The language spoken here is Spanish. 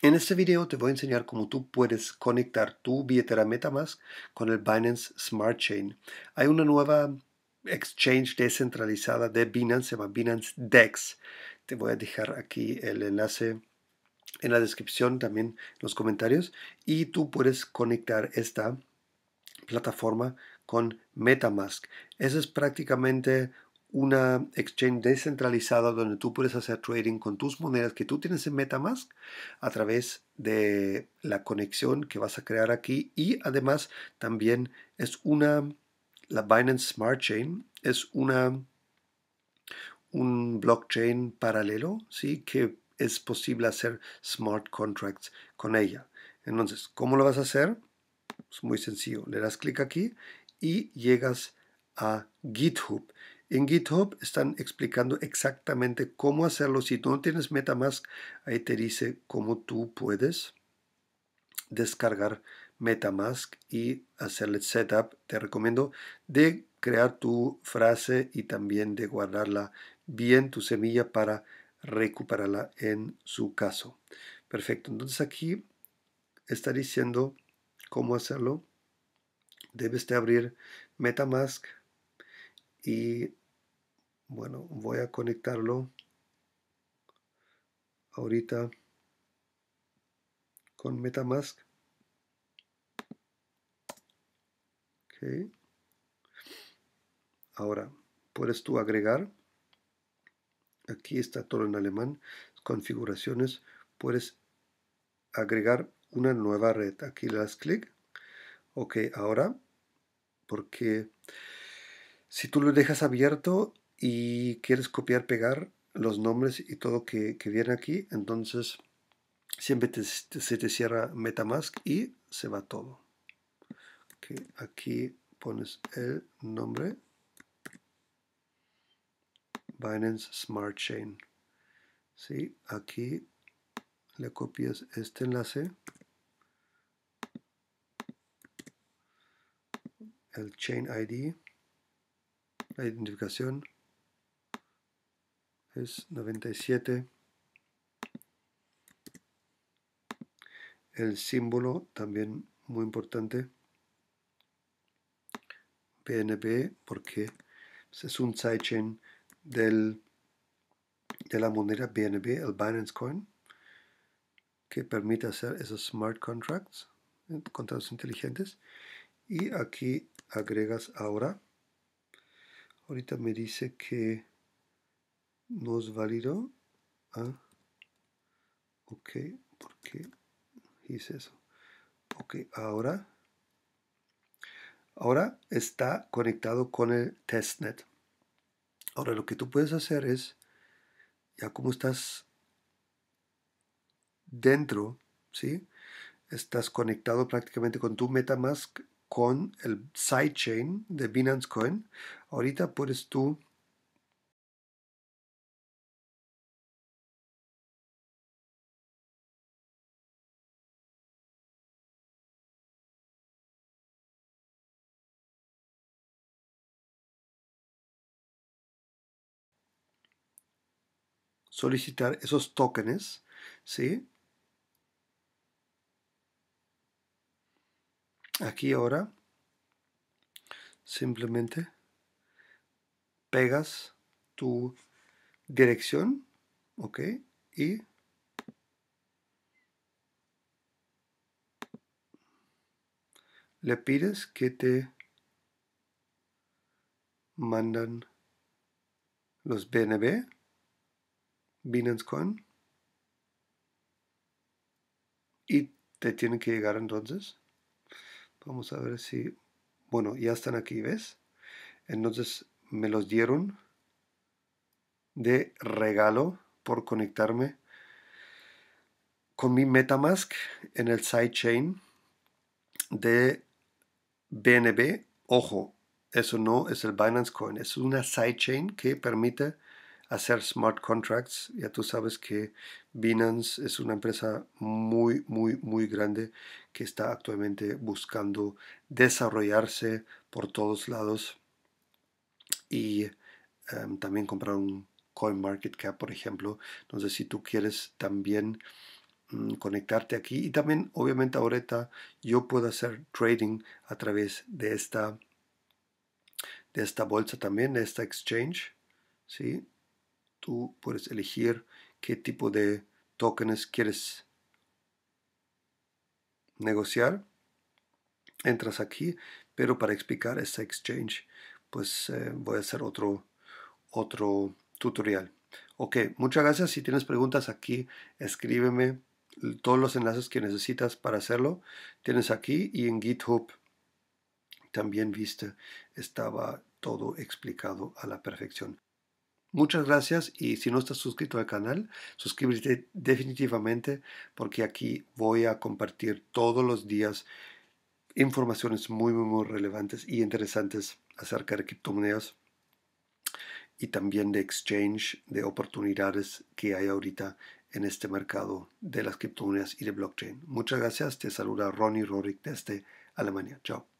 En este video te voy a enseñar cómo tú puedes conectar tu billetera MetaMask con el Binance Smart Chain. Hay una nueva exchange descentralizada de Binance, se llama Binance DEX. Te voy a dejar aquí el enlace en la descripción, también en los comentarios. Y tú puedes conectar esta plataforma con MetaMask. Eso es prácticamente una exchange descentralizada donde tú puedes hacer trading con tus monedas que tú tienes en MetaMask a través de la conexión que vas a crear aquí y además también es una la Binance Smart Chain es una un blockchain paralelo, sí, que es posible hacer smart contracts con ella. Entonces, ¿cómo lo vas a hacer? Es muy sencillo. Le das clic aquí y llegas a GitHub. En GitHub están explicando exactamente cómo hacerlo. Si no tienes MetaMask, ahí te dice cómo tú puedes descargar MetaMask y hacerle setup. Te recomiendo de crear tu frase y también de guardarla bien tu semilla para recuperarla en su caso. Perfecto. Entonces aquí está diciendo cómo hacerlo. Debes de abrir MetaMask y bueno, voy a conectarlo ahorita con MetaMask. Okay. Ahora, puedes tú agregar. Aquí está todo en alemán. Configuraciones. Puedes agregar una nueva red. Aquí le das clic. Ok, ahora, porque si tú lo dejas abierto y quieres copiar, pegar los nombres y todo que, viene aquí, entonces siempre se te cierra Metamask y se va todo. aquí pones el nombre Binance Smart Chain. ¿Sí? Aquí le copias este enlace el chain ID la identificación es 97 el símbolo también muy importante BNB porque es un sidechain del de la moneda BNB, el Binance Coin, que permite hacer esos smart contracts, eh, contratos inteligentes. Y aquí agregas ahora Ahorita me dice que no es válido. Ah, ok, ¿por qué hice eso? Ok, ahora. Ahora está conectado con el testnet. Ahora lo que tú puedes hacer es, ya como estás dentro, ¿sí? Estás conectado prácticamente con tu MetaMask con el sidechain de Binance Coin, ahorita puedes tú solicitar esos tokens, ¿sí? aquí ahora simplemente pegas tu dirección ok y le pides que te mandan los BNB Binance Coin y te tienen que llegar entonces Vamos a ver si... Bueno, ya están aquí, ¿ves? Entonces me los dieron de regalo por conectarme con mi Metamask en el sidechain de BNB. Ojo, eso no es el Binance Coin, es una sidechain que permite hacer smart contracts. Ya tú sabes que Binance es una empresa muy, muy, muy grande que está actualmente buscando desarrollarse por todos lados y em, también comprar un coin market cap, por ejemplo. Entonces, si tú quieres también mm, conectarte aquí y también obviamente ahorita yo puedo hacer trading a través de esta de esta bolsa también de esta exchange ¿sí? Tú puedes elegir qué tipo de tokens quieres negociar entras aquí pero para explicar esta exchange pues eh, voy a hacer otro otro tutorial Ok, muchas gracias. Si tienes preguntas aquí, escríbeme todos los enlaces que necesitas para hacerlo. Tienes aquí y en GitHub también viste, estaba todo explicado a la perfección. Muchas gracias y si no estás suscrito al canal, suscríbete definitivamente porque aquí voy a compartir todos los días informaciones muy, muy, muy relevantes y interesantes acerca de criptomonedas y también de exchange, de oportunidades que hay ahorita en este mercado de las criptomonedas y de blockchain. Muchas gracias. Te saluda Ronnie Rorik desde Alemania. Chao.